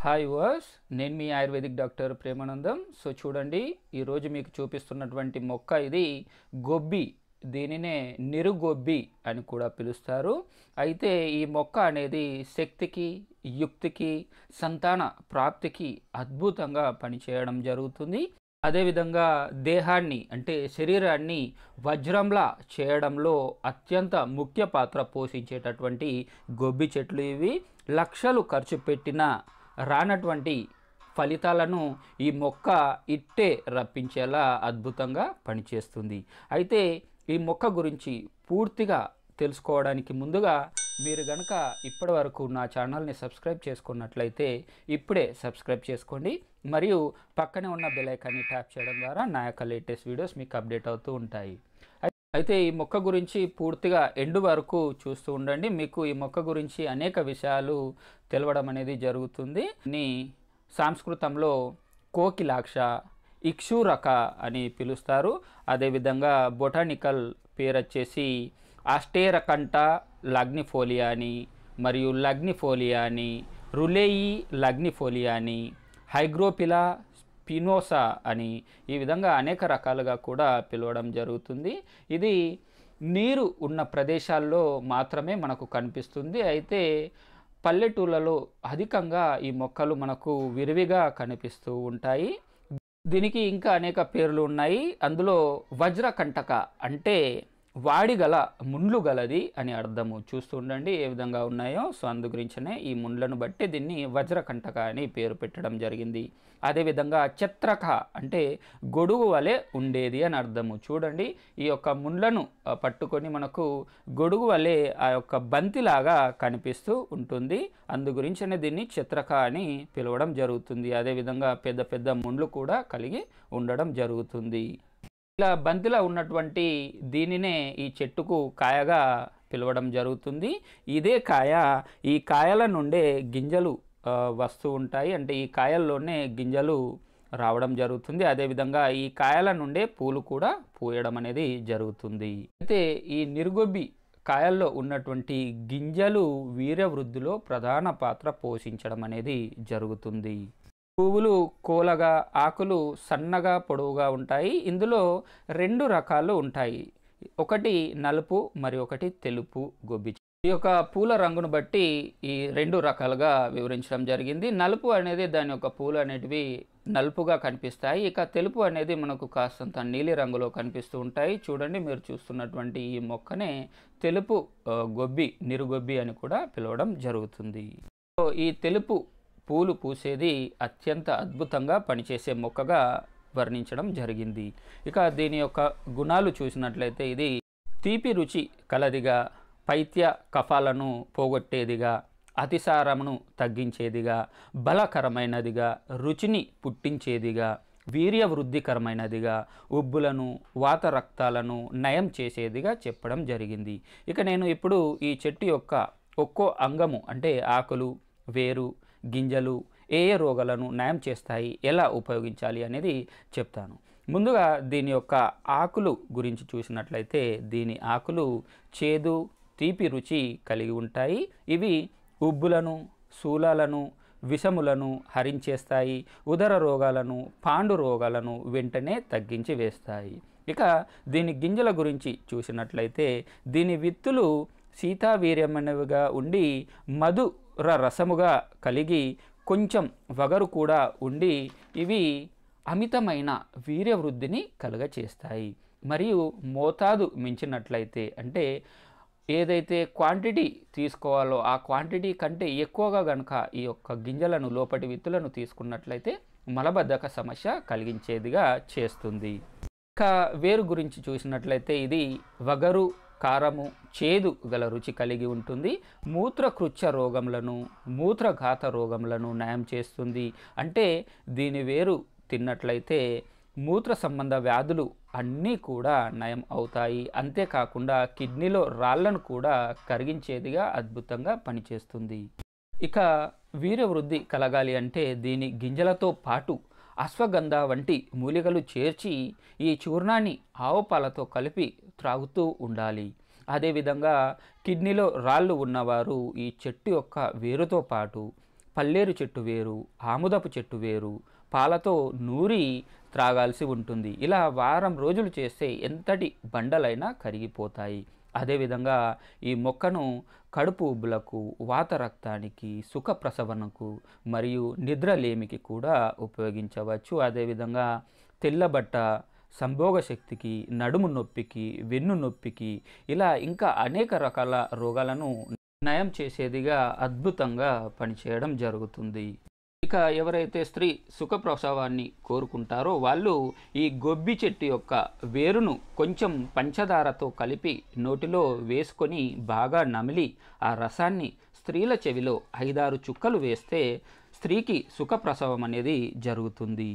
Hi verse నేను మీ ayurvedic doctor Premanandam. So చూడండి ఈరోజు మీకు చూపిస్తున్నటువంటి మొక్క ఇది గొబ్బి. దీనినే నిరుగొబ్బి అని కూడా పిలుస్తారు. అయితే ఈ మొక్క అనేది శక్తికి యుక్తికి సంతాన ప్రాప్తికి అద్భుతంగా పనిచేయడం జరుగుతుంది. అదేవిధంగా దేహాన్ని అంటే శరీరాన్ని వజ్రంలా చేయడంలో అత్యంత ముఖ్య పాత్ర పోషించేటటువంటి గొబ్బి చెట్లు ఇవి. లక్షలు ఖర్చు పెట్టిన రానటువంటి ఫలితాలను ఈ మొక్క ఇట్టే రప్పించేలా అద్భుతంగా పనిచేస్తుంది. అయితే ఈ మొక్క గురించి పూర్తిగా తెలుసుకోవడానికి ముందుగా మీరు గనక ఇప్పటి వరకు నా ఛానల్ని సబ్స్క్రైబ్ చేసుకున్నట్లయితే ఇప్పుడే సబ్స్క్రైబ్ చేసుకోండి. మరియు పక్కనే ఉన్న బెల్ ఐకాన్ని ట్యాప్ చేయడం ద్వారా నా యొక్క లేటెస్ట్ వీడియోస్ మీకు అప్డేట్ అవుతూ ఉంటాయి. అయితే ఈ మొక్క గురించి పూర్తిగా ఎండు వరకు చూస్తూ ఉండండి. మీకు ఈ మొక్క గురించి అనేక విషయాలు తెలవడం అనేది జరుగుతుంది. నీ సంస్కృతంలో కోకిలాక్ష ఇక్షురక అని పిలుస్తారు. అదేవిధంగా బొటానికల్ పేరు వచ్చేసి ఆస్టేరకంట లగ్నిఫోలియా అని మరియు లగ్నిఫోలియా అని రులేయి లగ్నిఫోలియా అని హైగ్రోపిలా పినోసా అని ఈ విధంగా అనేక రకాలుగా కూడా పిలవడం జరుగుతుంది. ఇది నీరు ఉన్న ప్రదేశాల్లో మాత్రమే మనకు కనిపిస్తుంది. అయితే పల్లెటూళ్ళలో అధికంగా ఈ మొక్కలు మనకు విరివిగా కనిపిస్తూ ఉంటాయి. దీనికి ఇంకా అనేక పేర్లు ఉన్నాయి. అందులో వజ్రకంటక అంటే వాడి గల ముండ్లు గలది అని అర్థము. చూస్తూ ఉండండి ఏ విధంగా ఉన్నాయో. సో అందు గురించనే ఈ ముండ్లను బట్టి దీన్ని వజ్రకంటక అని పేరు పెట్టడం జరిగింది. అదేవిధంగా చత్రక అంటే గొడుగు వలె ఉండేది అని అర్థము. చూడండి ఈ యొక్క ముండ్లను పట్టుకొని మనకు గొడుగు వలె ఆ యొక్క బంతిలాగా కనిపిస్తూ ఉంటుంది. అందు గురించనే దీన్ని చిత్రక అని పిలవడం జరుగుతుంది. అదేవిధంగా పెద్ద పెద్ద ముండ్లు కూడా కలిగి ఉండడం జరుగుతుంది. ఇలా బంతిలా ఉన్నటువంటి దీనినే ఈ చెట్టుకు కాయగా పిలవడం జరుగుతుంది. ఇదే కాయ ఈ కాయల నుండే గింజలు వస్తూ ఉంటాయి. అంటే ఈ కాయల్లోనే గింజలు రావడం జరుగుతుంది. అదేవిధంగా ఈ కాయల నుండే పూలు కూడా పూయడం అనేది జరుగుతుంది. అయితే ఈ నిర్గొబ్బి కాయల్లో ఉన్నటువంటి గింజలు వీరవృద్ధిలో ప్రధాన పాత్ర పోషించడం అనేది జరుగుతుంది. పువ్వులు కోలగా ఆకులు సన్నగా పొడవుగా ఉంటాయి. ఇందులో రెండు రకాలు ఉంటాయి. ఒకటి నలుపు మరి ఒకటి తెలుపు గొబ్బి ఈ యొక్క పూల రంగును బట్టి ఈ రెండు రకాలుగా వివరించడం జరిగింది. నలుపు అనేది దాని యొక్క పూలు అనేటివి నలుపుగా కనిపిస్తాయి. ఇక తెలుపు అనేది మనకు కాస్తంత నీలి రంగులో కనిపిస్తూ ఉంటాయి. చూడండి మీరు చూస్తున్నటువంటి ఈ మొక్కనే తెలుపు గొబ్బి నిరుగొబ్బి అని కూడా పిలవడం జరుగుతుంది. ఈ తెలుపు పూలు పూసేది అత్యంత అద్భుతంగా పనిచేసే మొక్కగా వర్ణించడం జరిగింది. ఇక దీని యొక్క గుణాలు చూసినట్లయితే ఇది తీపి రుచి కలదిగా పైత్య కఫాలను పోగొట్టేదిగా అతిసారమును తగ్గించేదిగా బలకరమైనదిగా రుచిని పుట్టించేదిగా వీర్య వృద్ధికరమైనదిగా ఉబ్బులను వాత రక్తాలను నయం చేసేదిగా చెప్పడం జరిగింది. ఇక నేను ఇప్పుడు ఈ చెట్టు యొక్క ఒక్కో అంగము అంటే ఆకులు వేరు గింజలు ఏ ఏ రోగాలను నయం చేస్తాయి ఎలా ఉపయోగించాలి అనేది చెప్తాను. ముందుగా దీని యొక్క ఆకులు గురించి చూసినట్లయితే దీని ఆకులు చేదు తీపి రుచి కలిగి ఉంటాయి. ఇవి ఉబ్బులను శూలాలను విషములను హరించేస్తాయి. ఉదర రోగాలను పాండు రోగాలను వెంటనే తగ్గించి వేస్తాయి. ఇక దీని గింజల గురించి చూసినట్లయితే దీని విత్తులు సీతావీర్యమైనవిగా ఉండి మధుర రసముగా కలిగి కొంచెం వగరు కూడా ఉండి ఇవి అమితమైన వీర్యవృద్ధిని కలుగచేస్తాయి. మరియు మోతాదు మించినట్లయితే అంటే ఏదైతే క్వాంటిటీ తీసుకోవాలో ఆ క్వాంటిటీ కంటే ఎక్కువగా కనుక ఈ యొక్క గింజలను లోపటి విత్తులను తీసుకున్నట్లయితే మలబద్ధక సమస్య కలిగించేదిగా చేస్తుంది. ఇంకా వేరు గురించి చూసినట్లయితే ఇది వగరు కారము చేదు గల రుచి కలిగి ఉంటుంది. మూత్రకృత్య రోగములను మూత్రఘాత రోగములను నయం చేస్తుంది. అంటే దీని వేరు తిన్నట్లయితే మూత్ర సంబంధ వ్యాధులు అన్నీ కూడా నయం అవుతాయి. అంతేకాకుండా కిడ్నీలో రాళ్ళను కూడా కరిగించేదిగా అద్భుతంగా పనిచేస్తుంది. ఇక వీరవృద్ధి కలగాలి అంటే దీని గింజలతో పాటు అశ్వగంధ వంటి మూలికలు చేర్చి ఈ చూర్ణాన్ని ఆవుపాలతో కలిపి త్రాగుతూ ఉండాలి. అదేవిధంగా కిడ్నీలో రాళ్ళు ఉన్నవారు ఈ చెట్టు యొక్క వేరుతో పాటు పల్లేరు చెట్టు వేరు ఆముదపు చెట్టు వేరు పాలతో నూరి త్రాగాల్సి ఉంటుంది. ఇలా వారం రోజులు చేస్తే ఎంతటి బండలైనా కరిగిపోతాయి. అదేవిధంగా ఈ మొక్కను కడుపు ఉబ్బులకు వాత రక్తానికి సుఖ ప్రసవనకు మరియు నిద్రలేమికి కూడా ఉపయోగించవచ్చు. అదేవిధంగా తెల్లబట్ట సంభోగ శక్తికి నడుము నొప్పికి వెన్ను నొప్పికి ఇలా ఇంకా అనేక రకాల రోగాలను నయం చేసేదిగా అద్భుతంగా పనిచేయడం జరుగుతుంది. ఇక ఎవరైతే స్త్రీ సుఖప్రసవాన్ని కోరుకుంటారో వాళ్ళు ఈ గొబ్బి చెట్టు యొక్క వేరును కొంచెం పంచదారతో కలిపి నోటిలో వేసుకొని బాగా నమిలి ఆ రసాన్ని స్త్రీల చెవిలో ఐదారు చుక్కలు వేస్తే స్త్రీకి సుఖప్రసవం అనేది జరుగుతుంది.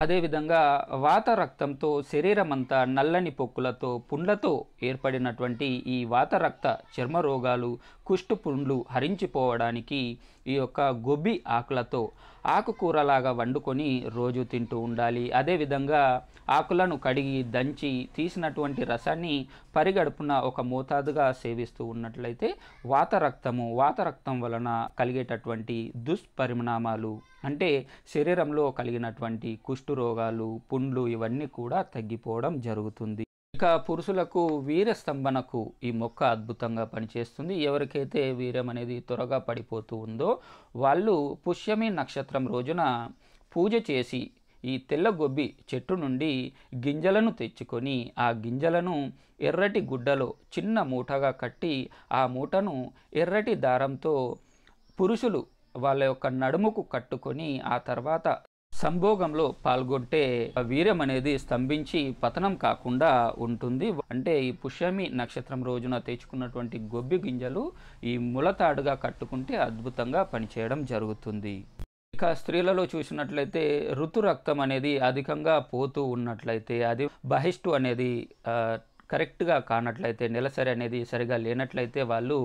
అదేవిధంగా వాత రక్తంతో శరీరమంతా నల్లని పొక్కులతో పుండ్లతో ఏర్పడినటువంటి ఈ వాత రక్త చర్మ రోగాలు కుష్టు పుండ్లు హరించిపోవడానికి ఈ యొక్క గొబ్బి ఆకులతో ఆకుకూరలాగా వండుకొని రోజు తింటూ ఉండాలి. అదేవిధంగా ఆకులను కడిగి దంచి తీసినటువంటి రసాన్ని పరిగడుపున ఒక మోతాదుగా సేవిస్తూ ఉన్నట్లయితే వాత రక్తము వాత రక్తం వలన కలిగేటటువంటి దుష్పరిణామాలు అంటే శరీరంలో కలిగినటువంటి కుష్టు రోగాలు పుండ్లు ఇవన్నీ కూడా తగ్గిపోవడం జరుగుతుంది. ఇక పురుషులకు వీర స్తంభనకు ఈ మొక్క అద్భుతంగా పనిచేస్తుంది. ఎవరికైతే వీరం అనేది త్వరగా పడిపోతూ ఉందో వాళ్ళు పుష్యమి నక్షత్రం రోజున పూజ చేసి ఈ తెల్ల గొబ్బి చెట్టు నుండి గింజలను తెచ్చుకొని ఆ గింజలను ఎర్రటి గుడ్డలో చిన్న మూటగా కట్టి ఆ మూటను ఎర్రటి దారంతో పురుషులు వాళ్ళ యొక్క నడుముకు కట్టుకొని ఆ తర్వాత సంభోగంలో పాల్గొంటే వీర్యం అనేది స్తంభించి పతనం కాకుండా ఉంటుంది. అంటే ఈ పుష్యమి నక్షత్రం రోజున తెచ్చుకున్నటువంటి గొబ్బి గింజలు ఈ ములతాడుగా కట్టుకుంటే అద్భుతంగా పనిచేయడం జరుగుతుంది. ఇక స్త్రీలలో చూసినట్లయితే ఋతు రక్తం అనేది అధికంగా పోతూ ఉన్నట్లయితే అది బహిష్టు అనేది కరెక్ట్గా కానట్లయితే నెలసరి అనేది సరిగా లేనట్లయితే వాళ్ళు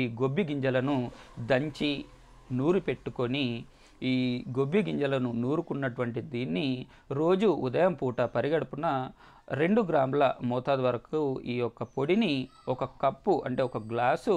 ఈ గొబ్బి గింజలను దంచి నూరి పెట్టుకొని ఈ గొబ్బి గింజలను నూరుకున్నటువంటి దీన్ని రోజు ఉదయం పూట పరిగడుపున రెండు గ్రాముల మోతాదు వరకు ఈ యొక్క పొడిని ఒక కప్పు అంటే ఒక గ్లాసు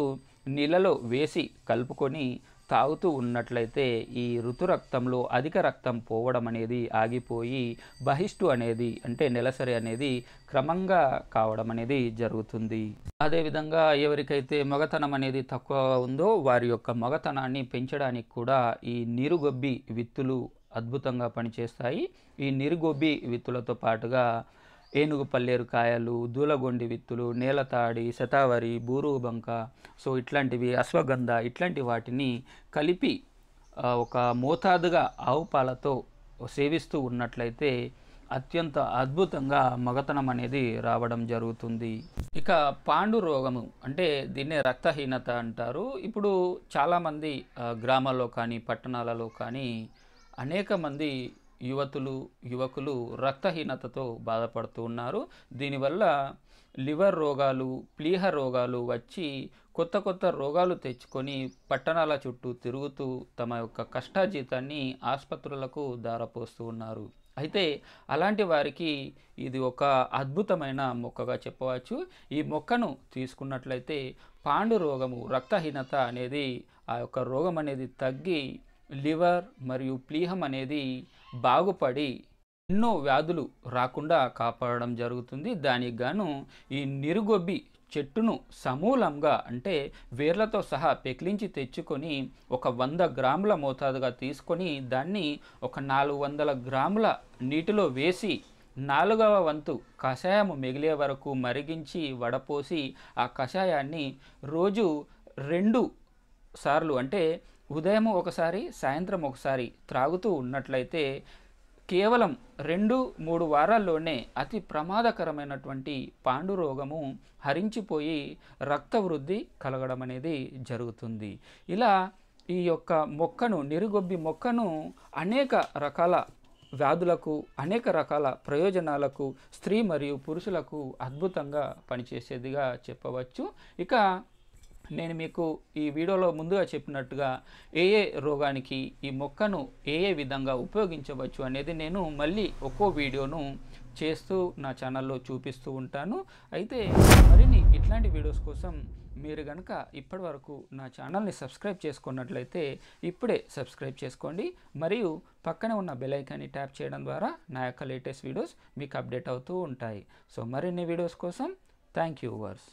నీళ్ళలో వేసి కలుపుకొని తాగుతూ ఉన్నట్లయితే ఈ ఋతు రక్తంలో అధిక రక్తం పోవడం అనేది ఆగిపోయి బహిష్టు అనేది అంటే నెలసరి అనేది క్రమంగా కావడం అనేది జరుగుతుంది. అదేవిధంగా ఎవరికైతే మగతనం అనేది తక్కువ ఉందో వారి యొక్క మగతనాన్ని పెంచడానికి కూడా ఈ నీరుగొబ్బి విత్తులు అద్భుతంగా పనిచేస్తాయి. ఈ నిరుగొబ్బి విత్తులతో పాటుగా ఏనుగు పల్లేరు కాయలు దూలగొండి విత్తులు నేలతాడి శతావరి బూరుగుబంక సో ఇట్లాంటివి అశ్వగంధ ఇట్లాంటి వాటిని కలిపి ఒక మోతాదుగా ఆవు పాలతో సేవిస్తూ ఉన్నట్లయితే అత్యంత అద్భుతంగా మగతనం అనేది రావడం జరుగుతుంది. ఇక పాండు రోగము అంటే దీన్నే రక్తహీనత అంటారు. ఇప్పుడు చాలామంది గ్రామాల్లో కానీ పట్టణాలలో కానీ అనేక మంది యువతులు యువకులు రక్తహీనతతో బాధపడుతూ ఉన్నారు. దీనివల్ల లివర్ రోగాలు ప్లీహ రోగాలు వచ్చి కొత్త కొత్త రోగాలు తెచ్చుకొని పట్టణాల చుట్టూ తిరుగుతూ తమ యొక్క కష్టాజీతాన్ని ఆసుపత్రులకు దారపోస్తూ ఉన్నారు. అయితే అలాంటి వారికి ఇది ఒక అద్భుతమైన మొక్కగా చెప్పవచ్చు. ఈ మొక్కను తీసుకున్నట్లయితే పాండు రోగము రక్తహీనత అనేది ఆ యొక్క రోగం అనేది తగ్గి లివర్ మరియు ప్లీహం అనేది బాగుపడి ఎన్నో వ్యాధులు రాకుండా కాపాడడం జరుగుతుంది. దానికి గాను ఈ నిరుగొబ్బి చెట్టును సమూలంగా అంటే వేర్లతో సహా పెకిలించి తెచ్చుకొని ఒక వంద గ్రాముల మోతాదుగా తీసుకొని దాన్ని ఒక నాలుగు వందల గ్రాముల నీటిలో వేసి నాలుగవ వంతు కషాయము మిగిలే వరకు మరిగించి వడపోసి ఆ కషాయాన్ని రోజు రెండు సార్లు అంటే ఉదయం ఒకసారి సాయంత్రం ఒకసారి త్రాగుతూ ఉన్నట్లయితే కేవలం రెండు మూడు వారాల్లోనే అతి ప్రమాదకరమైనటువంటి పాండు రోగము హరించిపోయి రక్త వృద్ధి కలగడం అనేది జరుగుతుంది. ఇలా ఈ యొక్క మొక్కను నిరుగొబ్బి మొక్కను అనేక రకాల వ్యాధులకు అనేక రకాల ప్రయోజనాలకు స్త్రీ మరియు పురుషులకు అద్భుతంగా పనిచేసేదిగా చెప్పవచ్చు. ఇక నేను మీకు ఈ వీడియోలో ముందుగా చెప్పినట్టుగా ఏ ఏ రోగానికి ఈ మొక్కను ఏ ఏ విధంగా ఉపయోగించవచ్చు అనేది నేను మళ్ళీ ఒక్కో వీడియోను చేస్తూ నా ఛానల్లో చూపిస్తూ ఉంటాను. అయితే మరిన్ని ఇట్లాంటి వీడియోస్ కోసం మీరు కనుక ఇప్పటి వరకు నా ఛానల్ని సబ్స్క్రైబ్ చేసుకున్నట్లయితే ఇప్పుడే సబ్స్క్రైబ్ చేసుకోండి. మరియు పక్కనే ఉన్న బెలైకాన్ని ట్యాప్ చేయడం ద్వారా నా యొక్క లేటెస్ట్ వీడియోస్ మీకు అప్డేట్ అవుతూ ఉంటాయి. సో మరిన్ని వీడియోస్ కోసం థ్యాంక్ యూ వర్స్